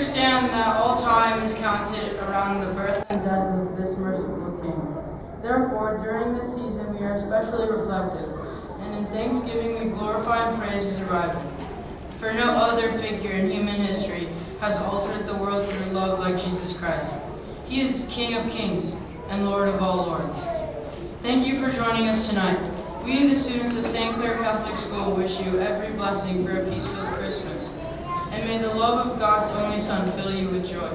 understand that all time is counted around the birth and death of this merciful King. Therefore, during this season, we are especially reflective, and in thanksgiving, we glorify and praise his arrival. For no other figure in human history has altered the world through love like Jesus Christ. He is King of kings and Lord of all lords. Thank you for joining us tonight. We, the students of St. Clair Catholic School, wish you every blessing for a peaceful Christmas and may the love of God's only Son fill you with joy.